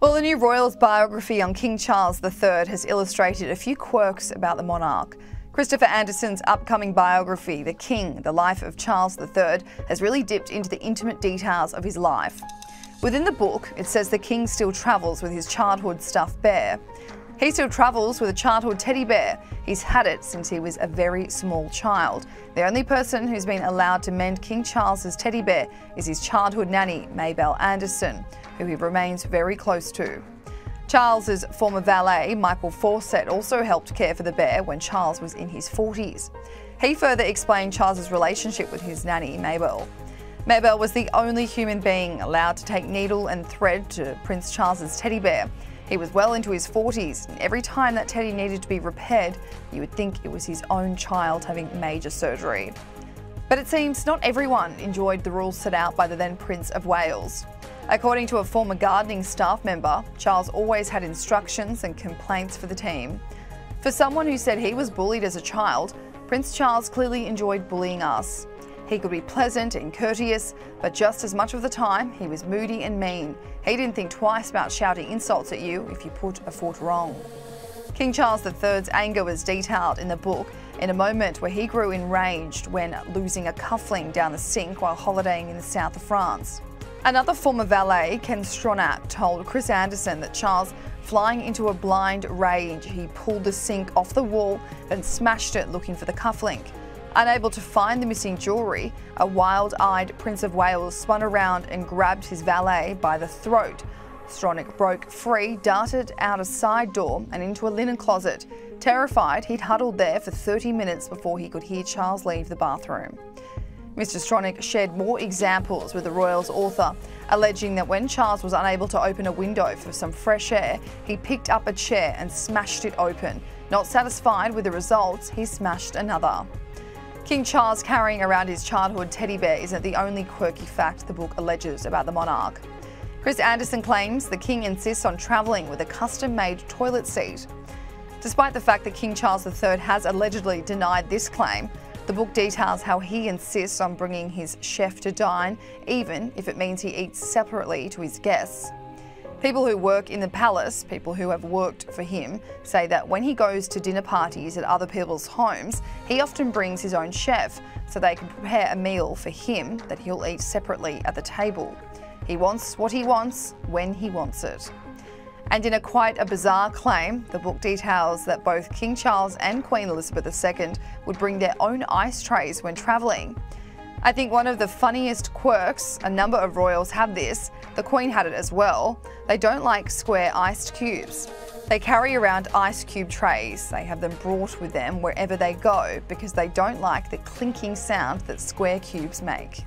Well, the new Royals biography on King Charles III has illustrated a few quirks about the monarch. Christopher Andersen's upcoming biography, The King, The Life of Charles III, has really dipped into the intimate details of his life. Within the book, it says the king still travels with his childhood stuffed bear. He still travels with a childhood teddy bear. He's had it since he was a very small child. The only person who's been allowed to mend King Charles's teddy bear is his childhood nanny, Mabel Anderson, who he remains very close to. Charles's former valet, Michael Fawcett, also helped care for the bear when Charles was in his 40s. He further explained Charles's relationship with his nanny, Mabel. Mabel was the only human being allowed to take needle and thread to Prince Charles's teddy bear. He was well into his 40s, and every time that teddy needed to be repaired, you would think it was his own child having major surgery. But it seems not everyone enjoyed the rules set out by the then Prince of Wales. According to a former gardening staff member, Charles always had instructions and complaints for the team. For someone who said he was bullied as a child, Prince Charles clearly enjoyed bullying us. He could be pleasant and courteous, but just as much of the time, he was moody and mean. He didn't think twice about shouting insults at you if you put a foot wrong. King Charles III's anger was detailed in the book in a moment where he grew enraged when losing a cuffling down the sink while holidaying in the south of France. Another former valet, Ken Stronach, told Chris Andersen that Charles, flying into a blind rage, he pulled the sink off the wall and smashed it looking for the cufflink. Unable to find the missing jewellery, a wild eyed Prince of Wales spun around and grabbed his valet by the throat. Stronach broke free, darted out a side door and into a linen closet. Terrified, he'd huddled there for 30 minutes before he could hear Charles leave the bathroom. Mr. Stronach shared more examples with the Royals author, alleging that when Charles was unable to open a window for some fresh air, he picked up a chair and smashed it open. Not satisfied with the results, he smashed another. King Charles carrying around his childhood teddy bear isn't the only quirky fact the book alleges about the monarch. Chris Andersen claims the king insists on travelling with a custom made toilet seat. Despite the fact that King Charles III has allegedly denied this claim, the book details how he insists on bringing his chef to dine, even if it means he eats separately to his guests. People who work in the palace, people who have worked for him, say that when he goes to dinner parties at other people's homes, he often brings his own chef so they can prepare a meal for him that he'll eat separately at the table. He wants what he wants when he wants it. And in a quite a bizarre claim, the book details that both King Charles and Queen Elizabeth II would bring their own ice trays when travelling. I think one of the funniest quirks, a number of royals have this, the Queen had it as well, they don't like square iced cubes. They carry around ice cube trays. They have them brought with them wherever they go because they don't like the clinking sound that square cubes make.